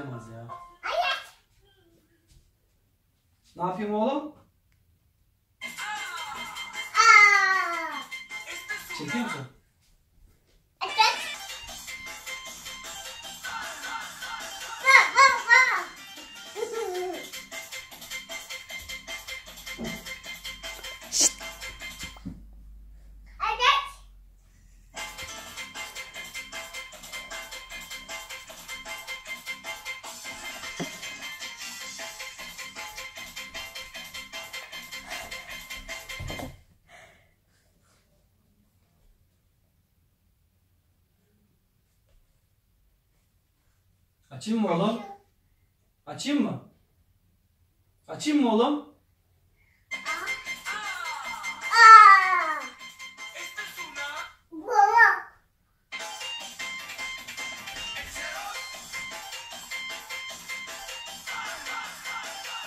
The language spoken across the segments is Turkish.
yaramaz ya. Ne yapayım oğlum? Aa. Çekiyor musun? Açayım mı oğlum? Açayım mı? Açayım mı oğlum? Aa.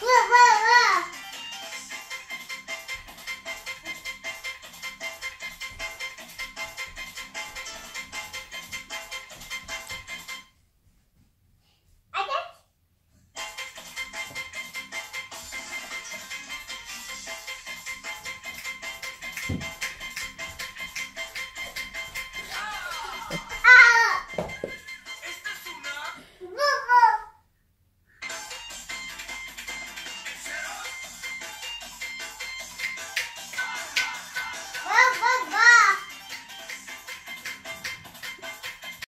Baba. Ah. Este bye, bye.